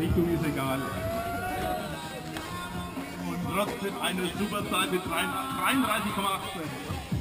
Richtung ist egal. Und trotzdem eine super Zeit mit 33,8.